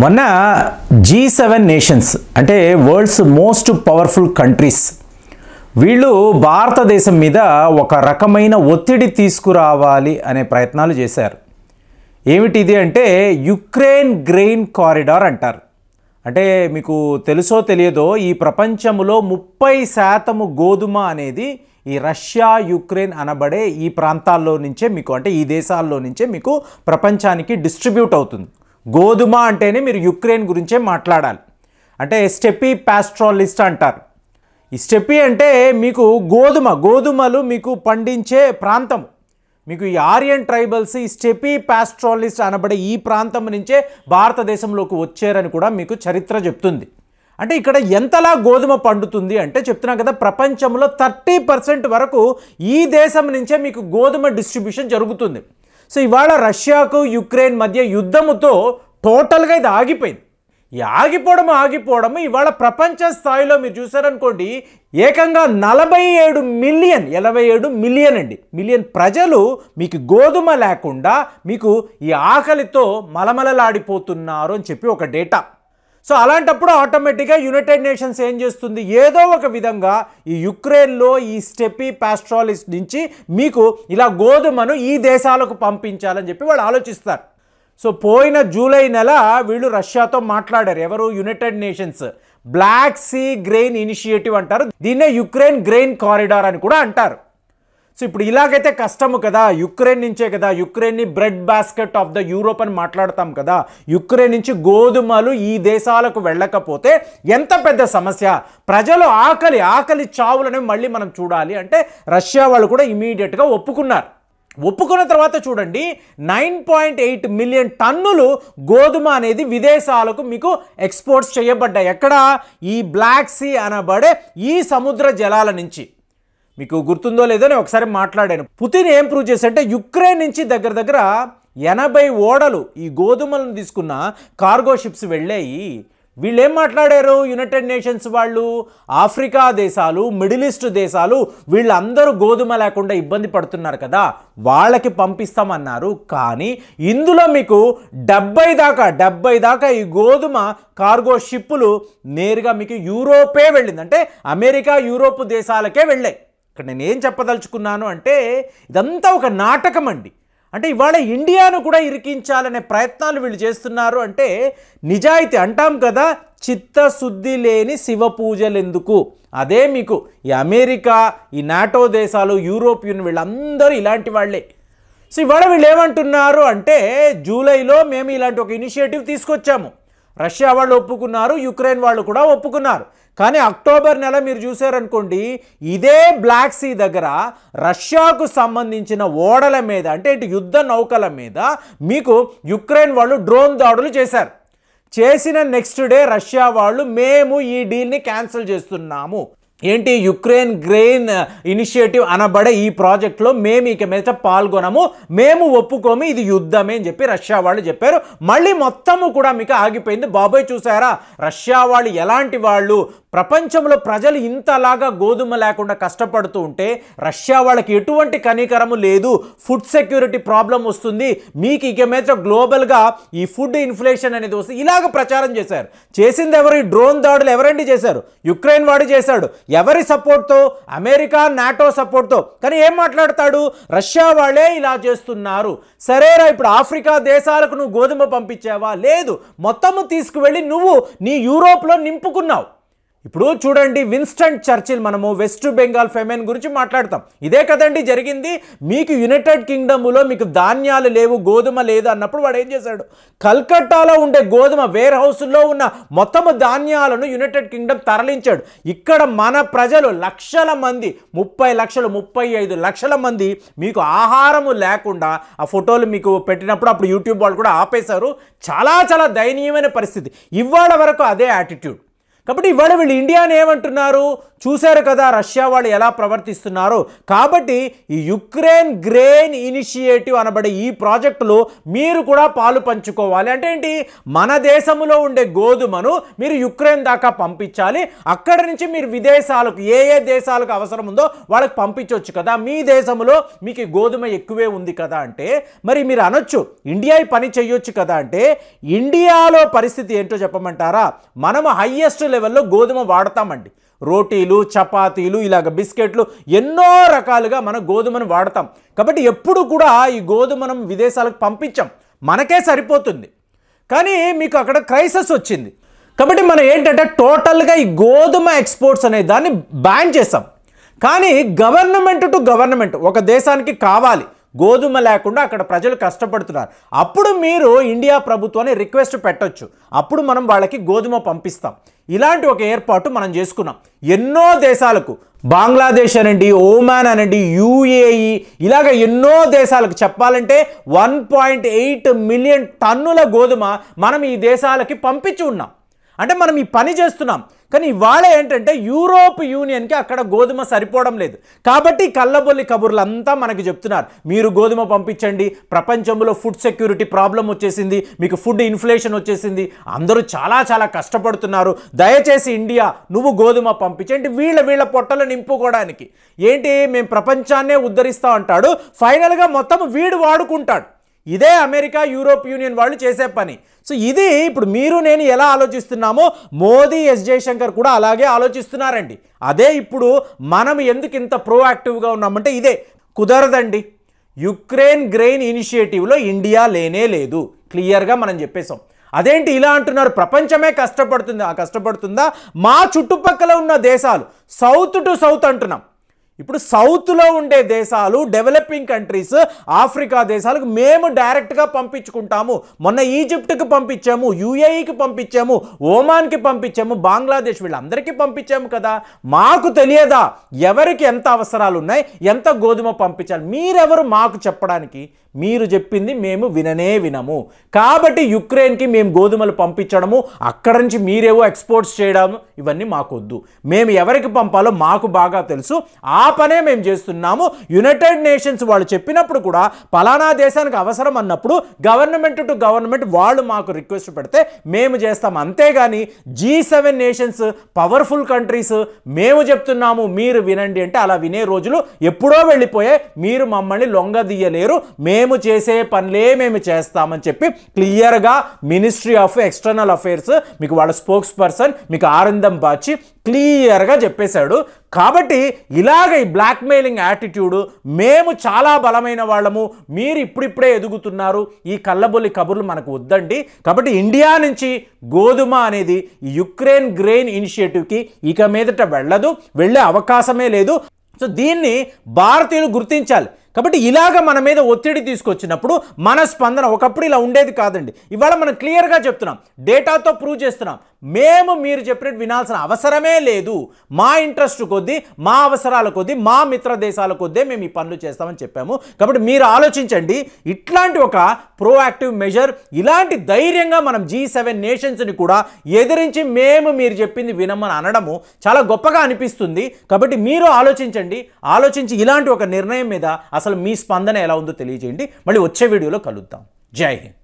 మొన్న G seven nations అంటే world's most powerful countries వీళ్ళు భారతదేశం మీద ఒక రకమైన ఒత్తిడి తీసుకురావాలి అనే ప్రయత్నాలు చేశారు. ఏమిటి ఇది అంటే యుక్రెయిన్ గ్రెయిన్ కారిడార్ అంటారు. అంటే మీకు తెలుసో తెలియదో ఈ ప్రపంచంలో ముప్పై శాతము గోధుమ అనేది ఈ రష్యా యుక్రెయిన్ అనబడే ఈ ప్రాంతాల్లో నుంచే మీకు అంటే ఈ దేశాల్లో నుంచే మీకు ప్రపంచానికి డిస్ట్రిబ్యూట్ అవుతుంది. గోధుమ అంటేనే మీరు యుక్రెయిన్ గురించే మాట్లాడాలి. అంటే స్టెపీ పాస్ట్రాలిస్ట్ అంటారు. ఈ స్టెపీ అంటే మీకు గోధుమ గోధుమలు మీకు పండించే ప్రాంతం మీకు ఈ ఆర్యన్ ట్రైబల్స్ ఈ స్టెపీ పాస్ట్రాలిస్ట్ అనబడే ఈ ప్రాంతం నుంచే భారతదేశంలోకి వచ్చారని కూడా మీకు చరిత్ర చెప్తుంది. అంటే ఇక్కడ ఎంతలా గోధుమ పండుతుంది అంటే చెప్తున్నాం కదా ప్రపంచంలో థర్టీ పర్సెంట్ వరకు ఈ దేశం నుంచే మీకు గోధుమ డిస్ట్రిబ్యూషన్ జరుగుతుంది. సో ఇవాళ రష్యాకు యుక్రెయిన్ మధ్య యుద్ధముతో టోటల్గా ఇది ఆగిపోయింది. ఈ ఆగిపోవడం ఆగిపోవడం ఇవాళ ప్రపంచ స్థాయిలో మీరు చూసారనుకోండి ఏకంగా నలభై ఏడు మిలియన్ ఎనభై ఏడు మిలియన్ అండి. మిలియన్ ప్రజలు మీకు గోధుమ లేకుండా మీకు ఈ ఆకలితో మలమలలాడిపోతున్నారు అని చెప్పి ఒక డేటా. సో అలాంటప్పుడు ఆటోమేటిక్గా యునైటెడ్ నేషన్స్ ఏం చేస్తుంది? ఏదో ఒక విధంగా ఈ యుక్రెయిన్లో ఈ స్టెపీ పాస్ట్రాలిస్ట్ నుంచి మీకు ఇలా గోధుమను ఈ దేశాలకు పంపించాలని చెప్పి వాళ్ళు ఆలోచిస్తారు. సో పోయిన జూలై నెల వీళ్ళు రష్యాతో మాట్లాడారు. ఎవరు? United Nations Black Sea grain initiative అంటారు. దీన్నే యుక్రెయిన్ గ్రెయిన్ కారిడార్ అని కూడా అంటారు. సో ఇప్పుడు ఇలాగైతే కష్టము కదా యుక్రెయిన్ నుంచే కదా యుక్రెయిన్ని bread basket of the Europe అని మాట్లాడతాం కదా యుక్రెయిన్ నుంచి గోధుమలు ఈ దేశాలకు వెళ్ళకపోతే ఎంత పెద్ద సమస్య? ప్రజలు ఆకలి ఆకలి చావులను మళ్ళీ మనం చూడాలి అంటే రష్యా వాళ్ళు కూడా ఇమీడియట్గా ఒప్పుకున్నారు. ఒప్పుకున్న తర్వాత చూడండి నైన్ పాయింట్ ఎయిట్ మిలియన్ టన్నులు గోధుమ అనేది విదేశాలకు మీకు ఎక్స్పోర్ట్స్ చేయబడ్డాయి. ఎక్కడ? ఈ బ్లాక్ సీ అనబడే ఈ సముద్ర జలాల నుంచి. మీకు గుర్తుందో లేదో నేను ఒకసారి మాట్లాడాను. పుతిన్ ఏం ప్రూవ్ చేశాడంటే యుక్రెయిన్ నుంచి దగ్గర దగ్గర ఎనభై ఓడలు ఈ గోధుమలను తీసుకున్న కార్గో షిప్స్ వెళ్ళాయి. వీళ్ళేం మాట్లాడారు? యునైటెడ్ నేషన్స్ వాళ్ళు ఆఫ్రికా దేశాలు మిడిల్ ఈస్ట్ దేశాలు వీళ్ళందరూ గోధుమ లేకుండా ఇబ్బంది పడుతున్నారు కదా వాళ్ళకి పంపిస్తామన్నారు. కానీ ఇందులో మీకు డెబ్బై దాకా డెబ్బై దాకా ఈ గోధుమ కార్గో షిప్పులు నేరుగా మీకు యూరోపే వెళ్ళింది. అంటే అమెరికా యూరోప్ దేశాలకే వెళ్ళాయి. ఇక్కడ నేను ఏం చెప్పదలుచుకున్నాను అంటే ఇదంతా ఒక నాటకం అండి. అంటే ఇవాళ ఇండియాను కూడా ఇరికించాలనే ప్రయత్నాలు వీళ్ళు చేస్తున్నారు అంటే నిజాయితీ అంటాం కదా చిత్తశుద్ధి లేని శివ పూజలు ఎందుకు అదే మీకు ఈ అమెరికా ఈ నాటో దేశాలు యూరోపియన్ వీళ్ళందరూ ఇలాంటి వాళ్ళే. సో ఇవాళ వీళ్ళు ఏమంటున్నారు అంటే జూలైలో మేము ఇలాంటి ఒక ఇనిషియేటివ్ తీసుకొచ్చాము. రష్యా వాళ్ళు ఒప్పుకున్నారు యుక్రెయిన్ వాళ్ళు కూడా ఒప్పుకున్నారు. కానీ అక్టోబర్ నెల మీరు చూసారనుకోండి ఇదే బ్లాక్ సీ దగ్గర రష్యాకు సంబంధించిన ఓడల మీద అంటే ఇటు యుద్ధ నౌకల మీద మీకు యుక్రెయిన్ వాళ్ళు డ్రోన్ దాడులు చేశారు. చేసిన నెక్స్ట్ డే రష్యా వాళ్ళు మేము ఈ డీల్ని క్యాన్సిల్ చేస్తున్నాము. ఏంటి? యుక్రెయిన్ గ్రెయిన్ ఇనిషియేటివ్ అనబడే ఈ ప్రాజెక్ట్లో మేము ఇక మీద పాల్గొనము మేము ఒప్పుకోము ఇది యుద్ధమే అని చెప్పి రష్యా వాళ్ళు చెప్పారు. మళ్ళీ మొత్తము కూడా మీకు ఆగిపోయింది. బాబాయ్ చూసారా రష్యా వాళ్ళు ఎలాంటి వాళ్ళు? ప్రపంచంలో ప్రజలు ఇంతలాగా గోధుమ లేకుండా కష్టపడుతూ ఉంటే రష్యా వాళ్ళకి ఎటువంటి కనీకరము లేదు. ఫుడ్ సెక్యూరిటీ ప్రాబ్లం వస్తుంది. మీకు ఇక మీద గ్లోబల్గా ఈ ఫుడ్ ఇన్ఫ్లేషన్ అనేది వస్తుంది. ఇలాగ ప్రచారం చేశారు. చేసింది ఎవరు? ఈ డ్రోన్ దాడులు ఎవరండి చేశారు? యుక్రెయిన్ వాడు చేశాడు. ఎవరి సపోర్ట్తో? అమెరికా నాటో సపోర్ట్తో. కానీ ఏం మాట్లాడతాడు? రష్యా వాళ్ళే ఇలా చేస్తున్నారు. సరేరా ఇప్పుడు ఆఫ్రికా దేశాలకు నువ్వు గోధుమ పంపించావా? లేదు. మొత్తము తీసుకువెళ్ళి నువ్వు నీ యూరోప్లో నింపుకున్నావు. ఇప్పుడు చూడండి విన్స్టన్ చర్చిల్ మనము వెస్ట్ బెంగాల్ ఫెమెన్ గురించి మాట్లాడతాం. ఇదే కదండి జరిగింది. మీకు యునైటెడ్ కింగ్డమ్లో మీకు ధాన్యాలు లేవు గోధుమ లేదు అన్నప్పుడు వాడు ఏం చేశాడు? కల్కట్టాలో ఉండే గోధుమ వేర్ హౌస్లో ఉన్న మొత్తము ధాన్యాలను యునైటెడ్ కింగ్డమ్ తరలించాడు. ఇక్కడ మన ప్రజలు లక్షల మంది ముప్పై లక్షలు ముప్పై ఐదు లక్షల మంది మీకు ఆహారము లేకుండా ఆ ఫోటోలు మీకు పెట్టినప్పుడు అప్పుడు యూట్యూబ్ వాళ్ళు కూడా ఆపేశారు. చాలా చాలా దయనీయమైన పరిస్థితి. ఇవాళ వరకు అదే యాటిట్యూడ్. కాబట్టి ఇవాళ వీళ్ళు ఇండియాని ఏమంటున్నారు? చూశారు కదా రష్యా వాళ్ళు ఎలా ప్రవర్తిస్తున్నారు. కాబట్టి ఈ యుక్రెయిన్ గ్రెయిన్ ఇనిషియేటివ్ అనబడే ఈ ప్రాజెక్టులో మీరు కూడా పాలు పంచుకోవాలి. అంటే ఏంటి? మన దేశంలో ఉండే గోధుమను మీరు యుక్రెయిన్ దాకా పంపించాలి. అక్కడి నుంచి మీరు విదేశాలకు ఏ ఏ దేశాలకు అవసరం ఉందో వాళ్ళకి పంపించవచ్చు కదా. మీ దేశంలో మీకు గోధుమ ఎక్కువే ఉంది కదా అంటే మరి మీరు అనొచ్చు. ఇండియా పని చేయొచ్చు కదా అంటే ఇండియాలో పరిస్థితి ఏంటో చెప్పమంటారా? మనము హయ్యెస్ట్ లెవెల్లో గోధుమ వాడతామండి. రోటీలు చపాతీలు ఇలాగ బిస్కెట్లు ఎన్నో రకాలుగా మన గోధుమను వాడతాం. కాబట్టి ఎప్పుడు కూడా ఈ గోధుమను విదేశాలకు పంపించాం. మనకే సరిపోతుంది. కానీ మీకు అక్కడ క్రైసిస్ వచ్చింది. కాబట్టి మనం ఏంటంటే టోటల్గా ఈ గోధుమ ఎక్స్పోర్ట్స్ అనే దాన్ని బ్యాన్ చేసాం కానీ గవర్నమెంట్ టు గవర్నమెంట్ ఒక దేశానికి కావాలి. గోధుమ లేకుండా అక్కడ ప్రజలు కష్టపడుతున్నారు. అప్పుడు మీరు ఇండియా ప్రభుత్వాన్ని రిక్వెస్ట్ పెట్టొచ్చు. అప్పుడు మనం వాళ్ళకి గోధుమ పంపిస్తాం. ఇలాంటి ఒక ఏర్పాటు మనం చేసుకున్నాం. ఎన్నో దేశాలకు బంగ్లాదేశ్ అనండి ఓమాన్ అనండి యూఏఈ ఇలాగ ఎన్నో దేశాలకు చెప్పాలంటే వన్ పాయింట్ ఎయిట్ మిలియన్ టన్నుల గోధుమ మనం ఈ దేశాలకి పంపించి ఉన్నాం. అంటే మనం ఈ పని చేస్తున్నాం. కానీ ఇవాళ ఏంటంటే యూరోప్ యూనియన్కి అక్కడ గోధుమ సరిపోవడం లేదు. కాబట్టి కళ్ళబొల్లి కబుర్లు అంతా మనకు చెప్తున్నారు. మీరు గోధుమ పంపించండి ప్రపంచంలో ఫుడ్ సెక్యూరిటీ ప్రాబ్లం వచ్చేసింది మీకు ఫుడ్ ఇన్ఫ్లేషన్ వచ్చేసింది అందరూ చాలా చాలా కష్టపడుతున్నారు. దయచేసి ఇండియా నువ్వు గోధుమ పంపించండి వీళ్ళ వీళ్ళ పొట్టలు నింపుకోవడానికి. ఏంటి మేము ప్రపంచాన్నే ఉద్ధరిస్తాం అంటాడు ఫైనల్గా మొత్తం వీడు వాడుకుంటాడు. ఇదే అమెరికా యూరోప్ యూనియన్ వాళ్ళు చేసే పని. సో ఇది ఇప్పుడు మీరు నేను ఎలా ఆలోచిస్తున్నామో మోదీ ఎస్ జయశంకర్ కూడా అలాగే ఆలోచిస్తున్నారండి. అదే ఇప్పుడు మనం ఎందుకు ఇంత ప్రోయాక్టివ్గా ఉన్నామంటే ఇదే కుదరదండి. యుక్రెయిన్ గ్రెయిన్ ఇనిషియేటివ్లో ఇండియా లేనే లేదు. క్లియర్గా మనం చెప్పేశాం. అదేంటి ఇలా అంటున్నారు? ప్రపంచమే కష్టపడుతుంది. ఆ కష్టపడుతుందా? మా చుట్టుపక్కల ఉన్న దేశాలు సౌత్ టు సౌత్ అంటున్నాం. ఇప్పుడు సౌత్లో ఉండే దేశాలు డెవలపింగ్ కంట్రీస్ ఆఫ్రికా దేశాలకు మేము డైరెక్ట్గా పంపించుకుంటాము. మొన్న ఈజిప్ట్కి పంపించాము యూఏఈకి పంపించాము ఓమాన్కి పంపించాము బంగ్లాదేశ్ వీళ్ళందరికీ పంపించాము కదా. మాకు తెలియదా ఎవరికి ఎంత అవసరాలు ఉన్నాయి ఎంత గోధుమ పంపించాలి? మీరెవరు మాకు చెప్పడానికి? మీరు చెప్పింది మేము విననే వినము. కాబట్టి యుక్రెయిన్కి మేము గోధుమలు పంపించడము అక్కడ నుంచి మీరేవో ఎక్స్పోర్ట్స్ చేయడము ఇవన్నీ మాకొద్దు. మేము ఎవరికి పంపాలో మాకు బాగా తెలుసు. ఆ ఆ పనే మేము చేస్తున్నాము. యునైటెడ్ నేషన్స్ వాళ్ళు చెప్పినప్పుడు కూడా పలానా దేశానికి అవసరం అన్నప్పుడు గవర్నమెంట్ టు గవర్నమెంట్ వాళ్ళు మాకు రిక్వెస్ట్ పెడితే మేము చేస్తాం. అంతేగాని G seven nations powerful countries మేము చెప్తున్నాము మీరు వినండి అంటే అలా వినే రోజులు ఎప్పుడో వెళ్ళిపోయాయి. మీరు మమ్మల్ని లొంగదీయలేరు. మేము చేసే పనులే మేము చేస్తామని చెప్పి క్లియర్గా మినిస్ట్రీ ఆఫ్ ఎక్స్టర్నల్ అఫైర్స్ మీకు వాళ్ళ స్పోక్స్ పర్సన్ మీకు ఆనందం బాచి క్లియర్గా చెప్పేశాడు. కాబట్టి ఇలాగ ఈ బ్లాక్మెయిలింగ్ యాటిట్యూడ్ మేము చాలా బలమైన వాళ్ళము మీరు ఇప్పుడిప్పుడే ఎదుగుతున్నారు ఈ కళ్ళబొల్లి కబుర్లు మనకు వద్దండి. కాబట్టి ఇండియా నుంచి గోధుమ అనేది యుక్రెయిన్ గ్రెయిన్ ఇనిషియేటివ్కి ఇక మీదట వెళ్ళదు వెళ్ళే అవకాశమే లేదు. సో దీన్ని భారతీయులు గుర్తించాలి. కాబట్టి ఇలాగ మన మీద ఒత్తిడి తీసుకొచ్చినప్పుడు మన స్పందన ఒకప్పుడు ఇలా ఉండేది కాదండి. ఇవాళ మనం క్లియర్గా చెప్తున్నాం. డేటాతో ప్రూవ్ చేస్తున్నాం. మేము మీరు చెప్పినట్టు వినాల్సిన అవసరమే లేదు. మా ఇంట్రెస్ట్ కొద్దీ మా అవసరాల కొద్దీ మా మిత్ర దేశాల కొద్దీ మేము ఈ పనులు చేస్తామని చెప్పాము. కాబట్టి మీరు ఆలోచించండి. ఇట్లాంటి ఒక ప్రోయాక్టివ్ మెజర్ ఇలాంటి ధైర్యంగా మనం జీ సెవెన్ నేషన్స్ని కూడా ఎదిరించి మేము మీరు చెప్పింది వినమని అనడము చాలా గొప్పగా అనిపిస్తుంది. కాబట్టి మీరు ఆలోచించండి. ఆలోచించి ఇలాంటి ఒక నిర్ణయం మీద అసలు మీ స్పందన ఎలా ఉందో తెలియజేయండి. మళ్ళీ వచ్చే వీడియోలో కలుద్దాం. జై హింద్.